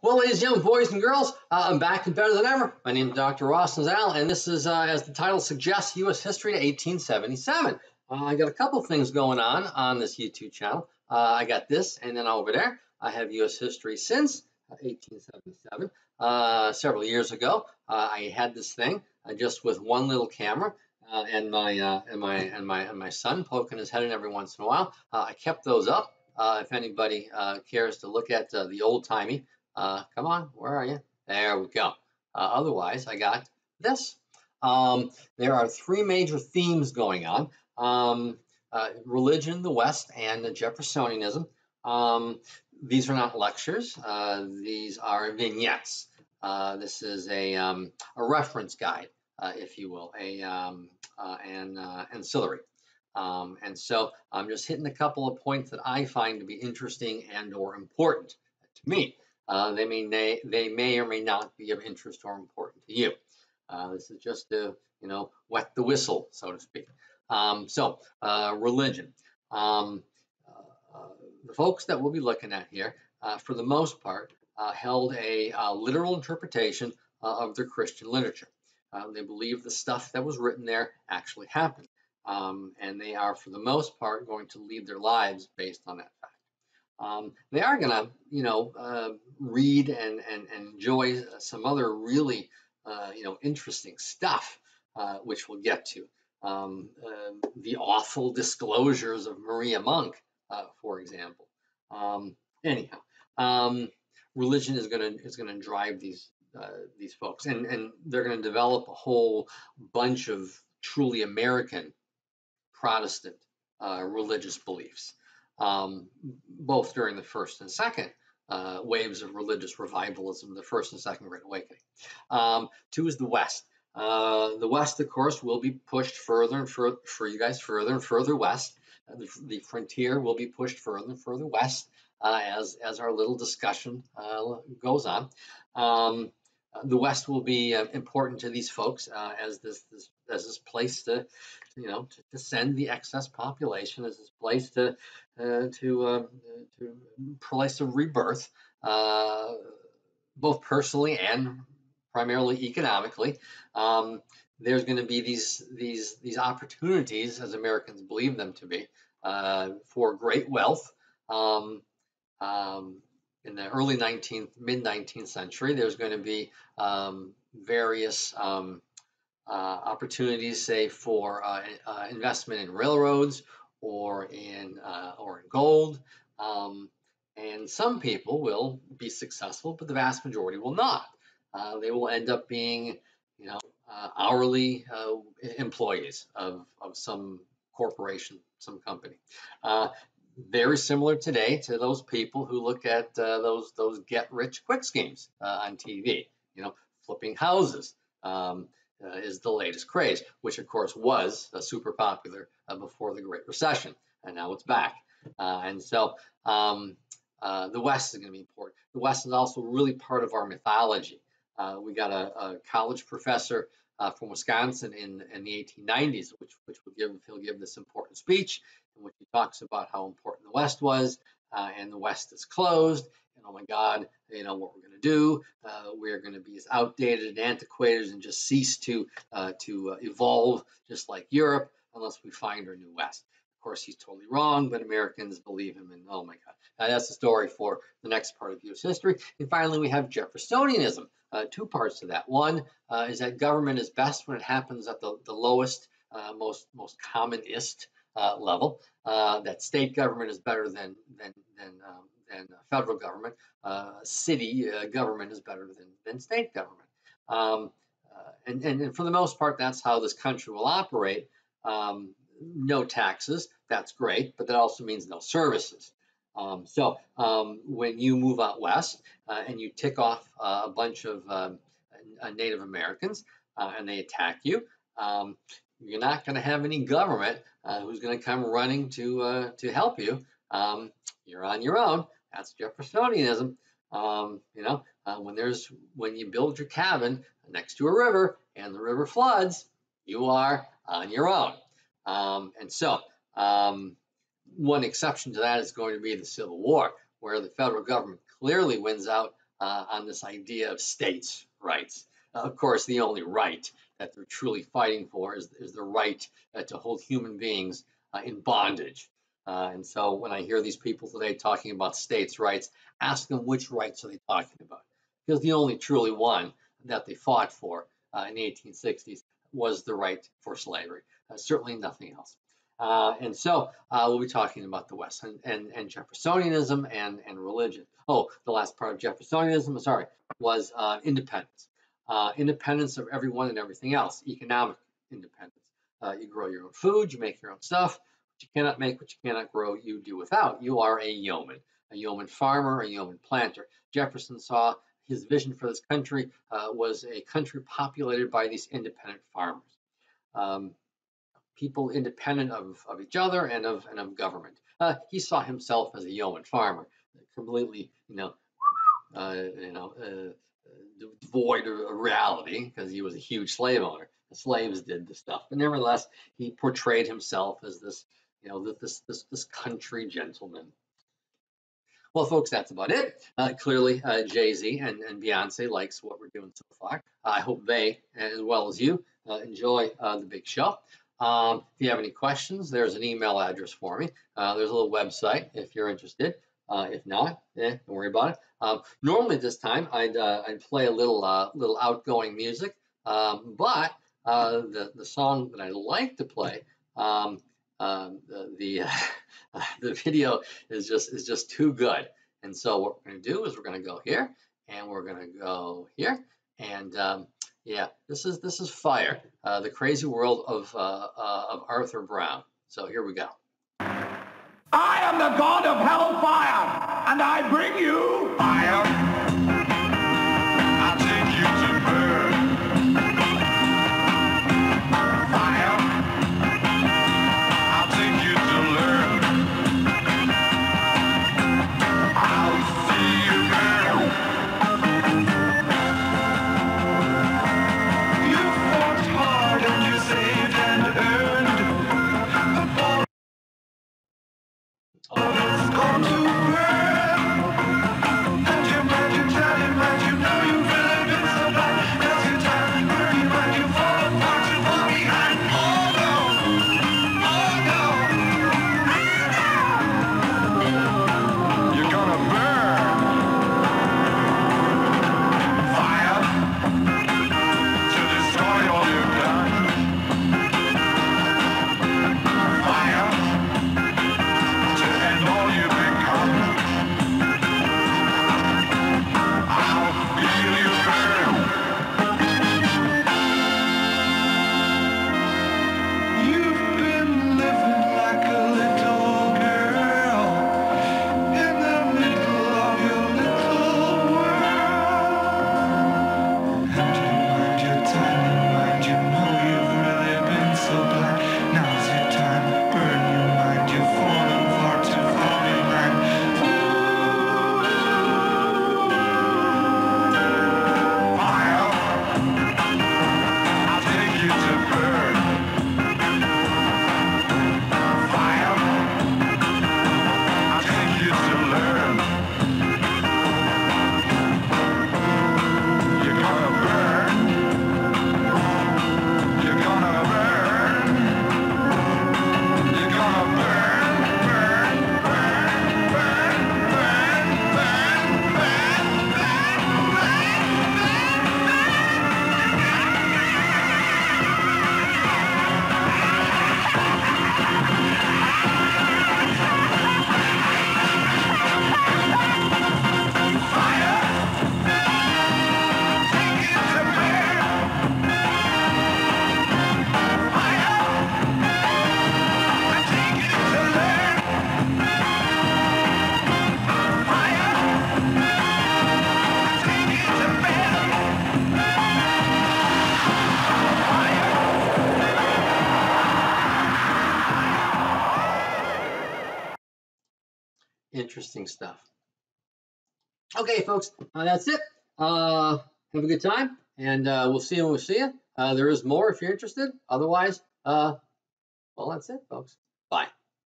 Well, ladies and gentlemen, boys and girls, uh, I'm back and better than ever. My name is Dr. Ross and this is, uh, as the title suggests, U.S. History to 1877. Uh, I got a couple things going on on this YouTube channel. Uh, I got this, and then over there, I have U.S. History since 1877. Uh, uh, several years ago, I had this thing just with one little camera. and my and my and my and my son poking his head in every once in a while. I kept those up. if anybody cares to look at the old timey uh, come on, where are you? There we go. Uh, otherwise, I got this. Um, there are three major themes going on. Um, uh, religion the West and Jeffersonianism. Um, these are not lectures. Uh, these are vignettes. Uh, this is a, um, a reference guide, uh, if you will, a um, an ancillary. Um, and so I'm just hitting a couple of points that I find to be interesting and or important to me. Uh, they, may, they they may or may not be of interest or important to you. Uh, this is just to, you know, wet the whistle, so to speak. Um, so, uh, religion. Um, uh, the folks that we'll be looking at here, uh, for the most part, uh, held a literal interpretation of their Christian literature. they believe the stuff that was written there actually happened. Um, and they are, for the most part, going to lead their lives based on that fact um, they are going to, you know, uh, read and, and, and, enjoy some other really, uh, you know, interesting stuff, uh, which we'll get to. Um, uh, the awful disclosures of Maria Monk, uh, for example. Um, anyhow, um, religion is going to is going to drive these uh, these folks, and and they're going to develop a whole bunch of truly American Protestant religious beliefs um, both during the first and second uh, waves of religious revivalism, the first and second Great Awakening. Um, two is the West. Uh, the West, of course, will be pushed further and further for you guys, further and further west. Uh, the, the, frontier will be pushed further and further west uh, as as our little discussion uh, goes on. Um, the West will be uh, important to these folks uh, as this, this, as this place to, you know, to, to, send the excess population, as this place to uh, to um, to place of rebirth, uh, both personally and primarily economically. Um, there's going to be these these these opportunities, as Americans believe them to be, uh, for great wealth. Um, um in the early 19th, mid 19th century, there's going to be um, various um, uh, opportunities, say for uh, uh, investment in railroads or in uh, or in gold. Um, and some people will be successful, but the vast majority will not. Uh, they will end up being, you know, uh, hourly employees of, of some corporation, some company. Uh, very similar today to those people who look at uh, those those get rich quick schemes uh, on TV. You know, flipping houses um, uh, is the latest craze, which of course was uh, super popular uh, before the Great Recession, and now it's back. Uh, and so um, the West is going to be important. The West is also really part of our mythology. we got a, a college professor uh, from Wisconsin in, in the 1890s, which which will give he'll give this important speech in which he talks about how important the West was, uh, and the West is closed, and oh my God, you know what we're going to do? Uh, we're going to be as outdated and antiquated and just cease to uh, to uh, evolve just like Europe unless we find our new West. Of course, he's totally wrong, but Americans believe him, and oh my God, now, that's the story for the next part of U.S. history. And finally, we have Jeffersonianism. Uh, two parts to that. One uh, is that government is best when it happens at the, the lowest, uh, most most commonest uh, level. Uh, that state government is better than than than, um, than federal government. Uh, city government is better than than state government. Um, and, and, and for the most part, that's how this country will operate. Um, no taxes, that's great, but that also means no services. Um, so um, when you move out west uh, and you tick off uh, a bunch of um, Native Americans uh, and they attack you, um, you're not going to have any government uh, who's going to come running to uh, to help you. Um, you're on your own. That's Jeffersonianism. Um, you know, uh, when there's when you build your cabin next to a river and the river floods, you are on your own. and so one exception to that is going to be the Civil War, where the federal government clearly wins out uh, on this idea of states' rights. Of course, the only right that they're truly fighting for is, is the right uh, to hold human beings uh, in bondage. Uh, and so when I hear these people today talking about states' rights, ask them which rights are they talking about? Because the only truly one that they fought for in the 1860s was the right for slavery, certainly nothing else. Uh, and so uh, we'll be talking about the West and, and, and, Jeffersonianism and, and religion. Oh, the last part of Jeffersonianism, sorry, was uh, independence. Uh, independence of everyone and everything else, economic independence. Uh, you grow your own food, you make your own stuff. What you cannot make, what you cannot grow, you do without. You are a yeoman, a yeoman farmer, a yeoman planter. Jefferson saw his vision for this country uh, was a country populated by these independent farmers. Um, people independent of, of each other and of and of government. Uh, he saw himself as a yeoman farmer, completely, you know, uh, you know, uh, devoid of reality because he was a huge slave owner. The slaves did the stuff, but nevertheless, he portrayed himself as this, you know, this this this country gentleman. Well, folks, that's about it. Uh, clearly, uh, Jay Z and, and Beyonce likes what we're doing so far. I hope they, as well as you, uh, enjoy uh, the big show. Um, if you have any questions, there's an email address for me. Uh, there's a little website if you're interested. Uh, if not, eh, don't worry about it. Um, normally this time I'd, uh, I'd play a little uh, little outgoing music, um, but uh, the the song that I like to play, um, um, the the, the video is just is just too good. And so what we're going to do is we're going to go here and we're going to go here and um, yeah, this is this is fire. Uh, the crazy world of uh, uh, of Arthur Brown. So here we go. I am the god of hellfire, and I bring you fire. Thomas. Interesting stuff. Okay, folks, uh, that's it. Uh, have a good time, and uh, we'll see you when we see you. Uh, there is more if you're interested. Otherwise, uh, well, that's it, folks.